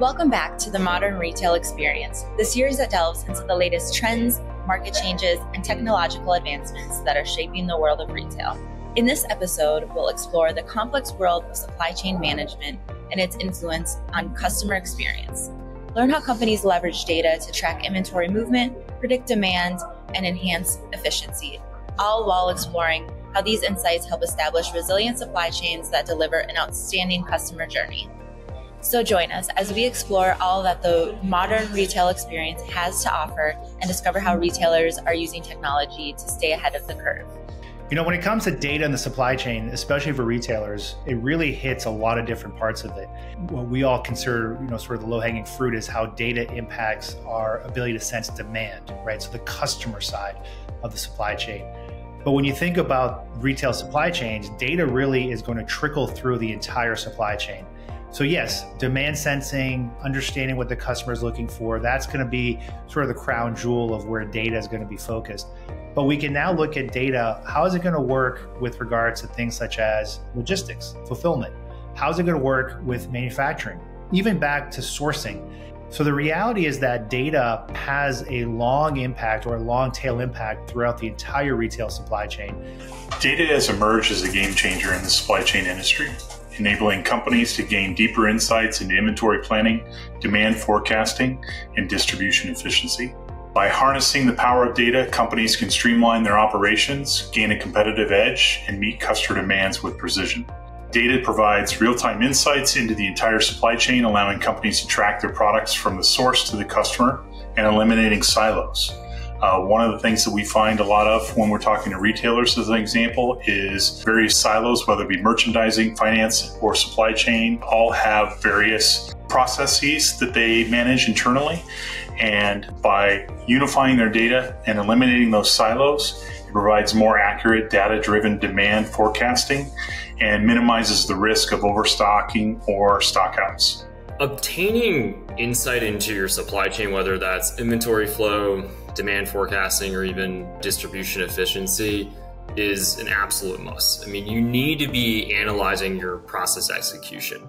Welcome back to the Modern Retail Experience, the series that delves into the latest trends, market changes, and technological advancements that are shaping the world of retail. In this episode, we'll explore the complex world of supply chain management and its influence on customer experience. Learn how companies leverage data to track inventory movement, predict demand, and enhance efficiency, all while exploring how these insights help establish resilient supply chains that deliver an outstanding customer journey. So join us as we explore all that the modern retail experience has to offer and discover how retailers are using technology to stay ahead of the curve. You know, when it comes to data in the supply chain, especially for retailers, it really hits a lot of different parts of it. What we all consider, you know, sort of the low-hanging fruit is how data impacts our ability to sense demand, right? So the customer side of the supply chain. But when you think about retail supply chains, data really is going to trickle through the entire supply chain. So, yes, demand sensing, understanding what the customer is looking for, that's going to be sort of the crown jewel of where data is going to be focused. But we can now look at data. How is it going to work with regards to things such as logistics, fulfillment? How is it going to work with manufacturing, even back to sourcing? So the reality is that data has a long impact or a long tail impact throughout the entire retail supply chain. Data has emerged as a game changer in the supply chain industry enabling companies to gain deeper insights into inventory planning, demand forecasting, and distribution efficiency. By harnessing the power of data, companies can streamline their operations, gain a competitive edge, and meet customer demands with precision. Data provides real time insights into the entire supply chain, allowing companies to track their products from the source to the customer and eliminating silos. Uh, one of the things that we find a lot of when we're talking to retailers, as an example, is various silos, whether it be merchandising, finance, or supply chain, all have various processes that they manage internally. And by unifying their data and eliminating those silos, it provides more accurate data driven demand forecasting and minimizes the risk of overstocking or stockouts. Obtaining insight into your supply chain, whether that's inventory flow, demand forecasting, or even distribution efficiency, is an absolute must. I mean, you need to be analyzing your process execution.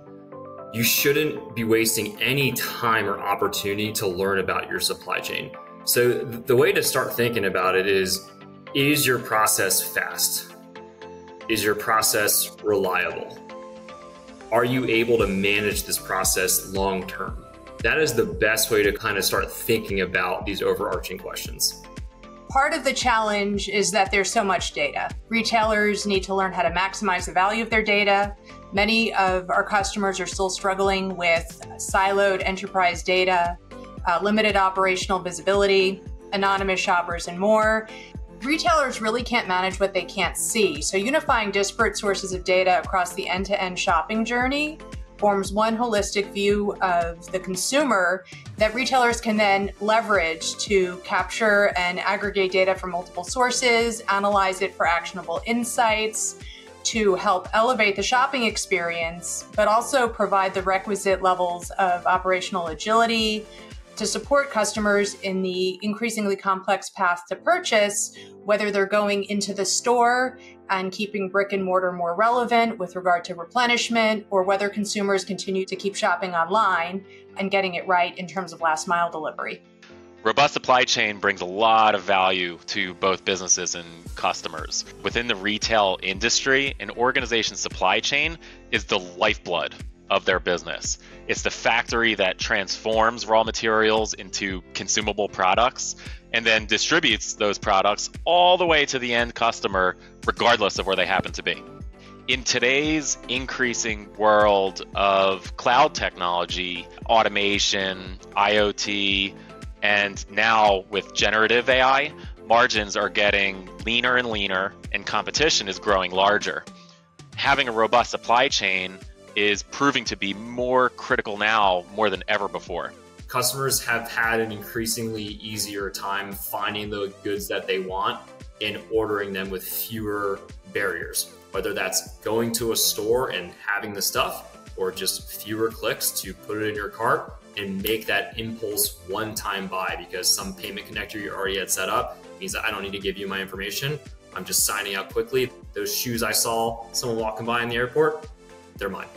You shouldn't be wasting any time or opportunity to learn about your supply chain. So, the way to start thinking about it is is your process fast? Is your process reliable? are you able to manage this process long term? That is the best way to kind of start thinking about these overarching questions. Part of the challenge is that there's so much data. Retailers need to learn how to maximize the value of their data. Many of our customers are still struggling with siloed enterprise data, uh, limited operational visibility, anonymous shoppers, and more retailers really can't manage what they can't see. So unifying disparate sources of data across the end-to-end shopping journey forms one holistic view of the consumer that retailers can then leverage to capture and aggregate data from multiple sources, analyze it for actionable insights, to help elevate the shopping experience, but also provide the requisite levels of operational agility, to support customers in the increasingly complex path to purchase, whether they're going into the store and keeping brick and mortar more relevant with regard to replenishment, or whether consumers continue to keep shopping online and getting it right in terms of last mile delivery. Robust supply chain brings a lot of value to both businesses and customers. Within the retail industry, an organization's supply chain is the lifeblood of their business. It's the factory that transforms raw materials into consumable products and then distributes those products all the way to the end customer, regardless of where they happen to be. In today's increasing world of cloud technology, automation, IoT, and now with generative AI, margins are getting leaner and leaner, and competition is growing larger. Having a robust supply chain is proving to be more critical now more than ever before. Customers have had an increasingly easier time finding the goods that they want and ordering them with fewer barriers, whether that's going to a store and having the stuff or just fewer clicks to put it in your cart and make that impulse one time buy because some payment connector you already had set up means that I don't need to give you my information. I'm just signing up quickly. Those shoes I saw someone walking by in the airport, they're mine.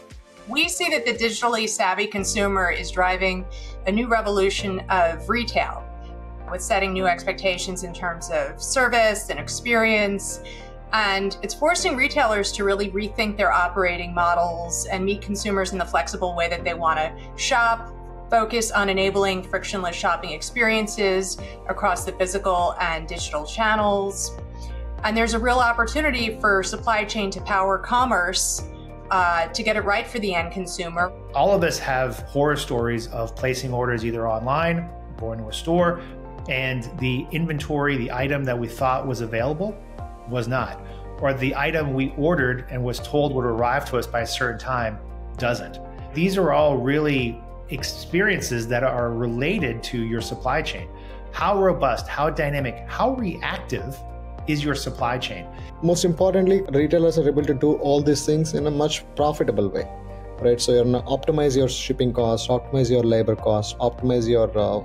We see that the digitally savvy consumer is driving a new revolution of retail with setting new expectations in terms of service and experience. And it's forcing retailers to really rethink their operating models and meet consumers in the flexible way that they want to shop, focus on enabling frictionless shopping experiences across the physical and digital channels. And there's a real opportunity for supply chain to power commerce uh, to get it right for the end consumer. All of us have horror stories of placing orders either online, going to a store, and the inventory, the item that we thought was available, was not. Or the item we ordered and was told would arrive to us by a certain time doesn't. These are all really experiences that are related to your supply chain. How robust, how dynamic, how reactive is your supply chain? Most importantly, retailers are able to do all these things in a much profitable way. Right, so you're gonna optimize your shipping costs, optimize your labor costs, optimize your uh,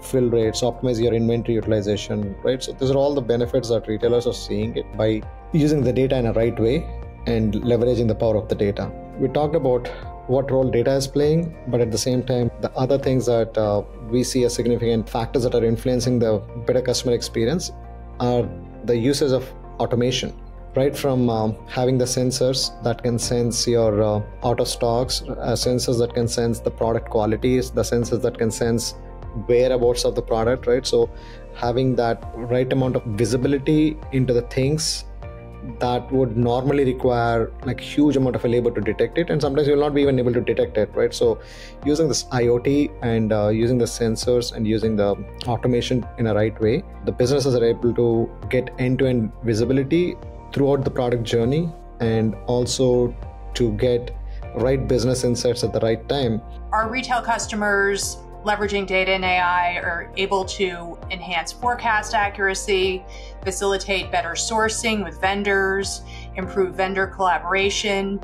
fill rates, optimize your inventory utilization, right? So these are all the benefits that retailers are seeing it by using the data in a right way and leveraging the power of the data. We talked about what role data is playing, but at the same time, the other things that uh, we see as significant factors that are influencing the better customer experience are the uses of automation. Right from um, having the sensors that can sense your uh, out of stocks, uh, sensors that can sense the product qualities, the sensors that can sense whereabouts of the product right so having that right amount of visibility into the things that would normally require like huge amount of labor to detect it and sometimes you'll not be even able to detect it right? So using this iot and uh, using the sensors and using the automation in a right way the businesses are able to get end-to-end visibility throughout the product journey and also to get right business insights at the right time. Our retail customers leveraging data and AI are able to enhance forecast accuracy, facilitate better sourcing with vendors, improve vendor collaboration,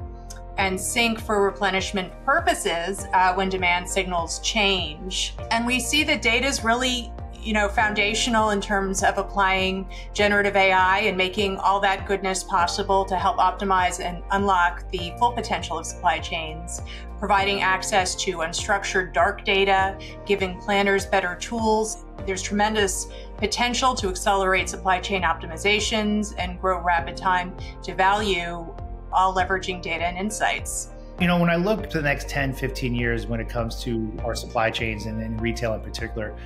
and sync for replenishment purposes uh, when demand signals change. And we see that data is really you know, foundational in terms of applying generative AI and making all that goodness possible to help optimize and unlock the full potential of supply chains, providing access to unstructured dark data, giving planners better tools. There's tremendous potential to accelerate supply chain optimizations and grow rapid time to value, all leveraging data and insights. You know, when I look to the next 10, 15 years when it comes to our supply chains and, and retail in particular,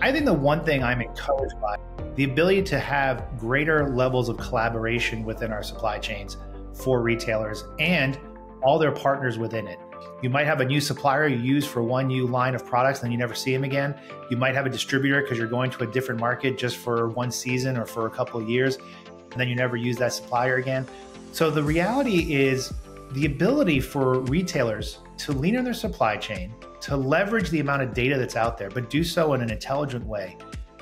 I think the one thing I'm encouraged by the ability to have greater levels of collaboration within our supply chains for retailers and all their partners within it. You might have a new supplier you use for one new line of products, and then you never see them again. You might have a distributor because you're going to a different market just for one season or for a couple of years, and then you never use that supplier again. So the reality is the ability for retailers to lean on their supply chain, to leverage the amount of data that's out there, but do so in an intelligent way,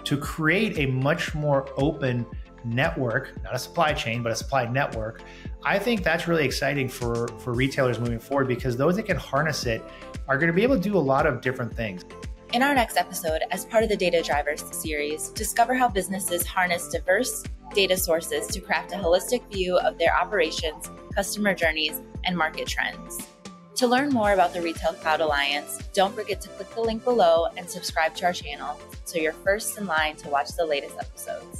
to create a much more open network, not a supply chain, but a supply network. I think that's really exciting for, for retailers moving forward because those that can harness it are going to be able to do a lot of different things. In our next episode, as part of the Data Drivers series, discover how businesses harness diverse data sources to craft a holistic view of their operations, customer journeys, and market trends. To learn more about the Retail Cloud Alliance, don't forget to click the link below and subscribe to our channel so you're first in line to watch the latest episodes.